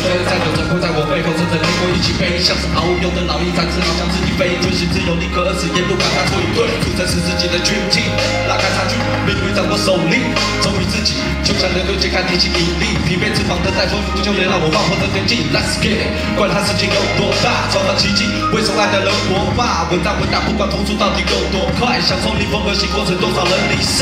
然带着梦想，一曲飞在有着困在我背后，趁着灵魂一起飞，像是遨游的老鹰，展翅翱翔自己飞，追寻自由，宁可饿死也不敢踏错一步，出征是自己的军纪，拉开差距，命运在我手里，忠于自己，就像能够解开地心引力，疲惫翅膀的带风，不就能让我放火的天际，Let's get it，管他世界有多大，创造奇迹，为所爱的人活吧，稳扎稳打，不管风速到底有多快，享受逆风而行过程，多少人离散。